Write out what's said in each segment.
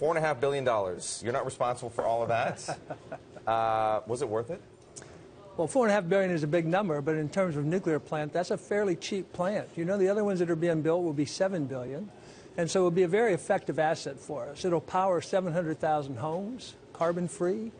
Four and a half billion dollars. You're not responsible for all of that. Uh, was it worth it? Well, four and a half billion is a big number, but in terms of nuclear plant, that's a fairly cheap plant. You know, the other ones that are being built will be seven billion, and so it will be a very effective asset for us. It'll power 700,000 homes, carbon free,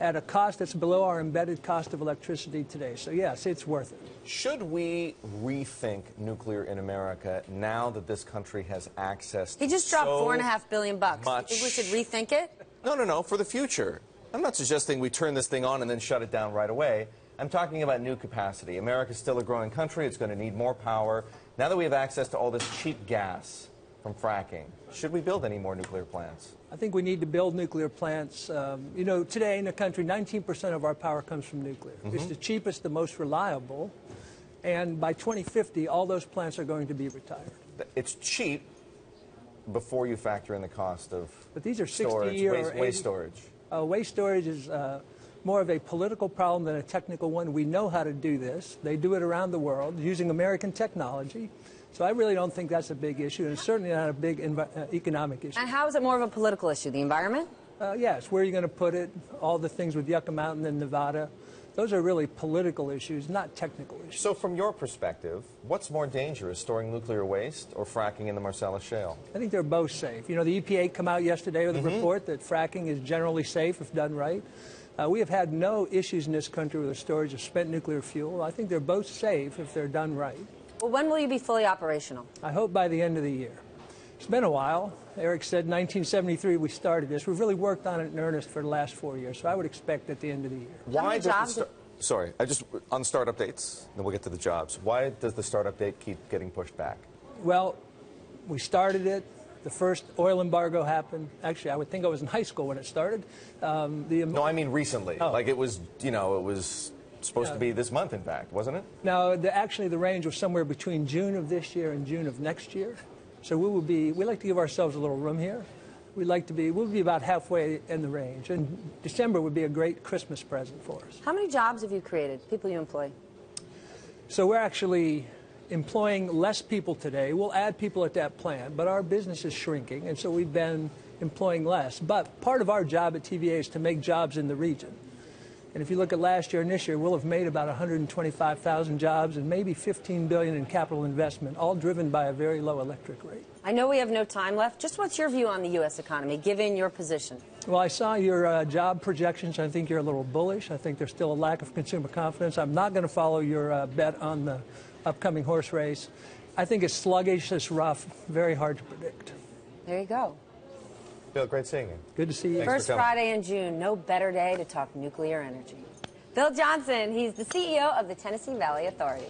at a cost that's below our embedded cost of electricity today. So yes, it's worth it. Should we rethink nuclear in America now that this country has access? He just dropped so four and a half billion bucks. Much. Think we should rethink it? No, no, no. For the future. I'm not suggesting we turn this thing on and then shut it down right away. I'm talking about new capacity. America's still a growing country. It's going to need more power. Now that we have access to all this cheap gas from fracking, should we build any more nuclear plants? I think we need to build nuclear plants. Um, you know, today in the country, 19% of our power comes from nuclear. It's the cheapest, the most reliable, and by 2050, all those plants are going to be retired. It's cheap before you factor in the cost of But these are 60 storage, year waste, 80 waste storage. Uh, waste storage is uh, more of a political problem than a technical one. We know how to do this. They do it around the world using American technology. So I really don't think that's a big issue, and it's certainly not a big envi- uh, economic issue. And how is it more of a political issue? The environment? Uh, yes, where are you going to put it? All the things with Yucca Mountain and Nevada. Those are really political issues, not technical issues. So, from your perspective, what's more dangerous, storing nuclear waste or fracking in the Marcellus Shale? I think they're both safe. You know, the EPA came out yesterday with a report that fracking is generally safe if done right. Uh, we have had no issues in this country with the storage of spent nuclear fuel. I think they're both safe if they're done right. Well, when will you be fully operational? I hope by the end of the year. It's been a while. Eric said 1973 we started this. We've really worked on it in earnest for the last four years, so I would expect at the end of the year. Why many does the jobs sta- Sorry, I just on startup dates. Then we'll get to the jobs. Why does the startup date keep getting pushed back? Well, we started it. The first oil embargo happened. Actually, I would think I was in high school when it started. Um, the, No, I mean recently. Oh. Like it was, you know, it was supposed to be this month, in fact, wasn't it? Now, the, actually, the range was somewhere between June of this year and June of next year. So we will be. We like to give ourselves a little room here. We'd like to be. We'll be about halfway in the range, and December would be a great Christmas present for us. How many jobs have you created? People you employ? So we're actually employing less people today. We'll add people at that plant, but our business is shrinking, and so we've been employing less. But part of our job at TVA is to make jobs in the region. And if you look at last year and this year, we'll have made about 125,000 jobs and maybe 15 billion in capital investment, all driven by a very low electric rate. I know we have no time left. Just what's your view on the U.S. economy, given your position? Well, I saw your uh, job projections. I think you're a little bullish. I think there's still a lack of consumer confidence. I'm not going to follow your uh, bet on the upcoming horse race. I think it's sluggish, it's rough, very hard to predict. There you go. Bill, great seeing you. Good to see you. Thanks First. Friday in June, no better day to talk nuclear energy. Bill Johnson, he's the CEO of the Tennessee Valley Authority.